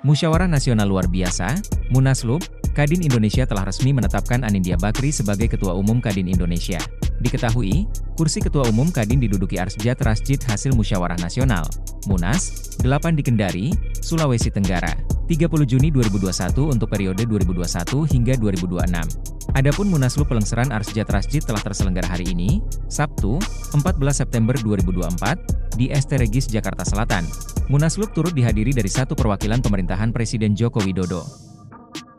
Musyawarah Nasional Luar Biasa, Munaslup, Kadin Indonesia telah resmi menetapkan Anindya Bakri sebagai Ketua Umum Kadin Indonesia. Diketahui, kursi Ketua Umum Kadin diduduki Arsjat Rasjid hasil Musyawarah Nasional, Munas, 8 di Kendari, Sulawesi Tenggara, 30 Juni 2021 untuk periode 2021 hingga 2026. Adapun Munaslup Pelengseran Arsjat Rasjid telah terselenggara hari ini, Sabtu, 14 September 2024, di ST Regis, Jakarta Selatan. Munaslup turut dihadiri dari satu perwakilan pemerintahan Presiden Joko Widodo.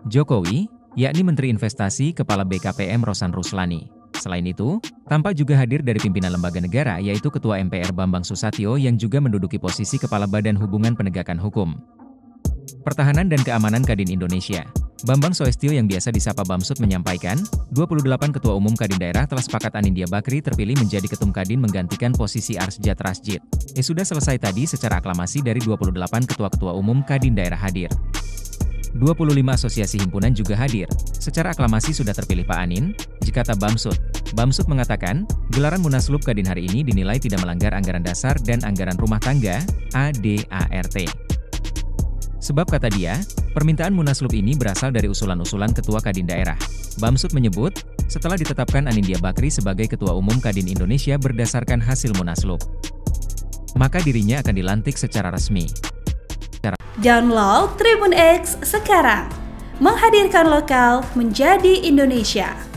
Jokowi, yakni Menteri Investasi Kepala BKPM Rosan Ruslani. Selain itu, tampak juga hadir dari pimpinan lembaga negara yaitu Ketua MPR Bambang Susatyo yang juga menduduki posisi Kepala Badan Hubungan Penegakan Hukum. Pertahanan dan Keamanan Kadin Indonesia Bambang Soestio yang biasa disapa Bamsud menyampaikan, 28 Ketua Umum Kadin Daerah telah sepakat Anindya Bakri terpilih menjadi Ketum Kadin menggantikan posisi Arsjat Rasjid. Eh sudah selesai tadi secara aklamasi dari 28 Ketua-Ketua Umum Kadin Daerah hadir. 25 asosiasi himpunan juga hadir. Secara aklamasi sudah terpilih Pak Anin, jikata Bamsud. Bamsud mengatakan, gelaran Munaslup Kadin hari ini dinilai tidak melanggar anggaran dasar dan anggaran rumah tangga, ADART. Sebab kata dia, permintaan Munaslup ini berasal dari usulan-usulan Ketua Kadin Daerah. Bamsud menyebut, setelah ditetapkan Anindya Bakri sebagai Ketua Umum Kadin Indonesia berdasarkan hasil Munaslup, maka dirinya akan dilantik secara resmi. Download Tribun X sekarang, menghadirkan lokal menjadi Indonesia.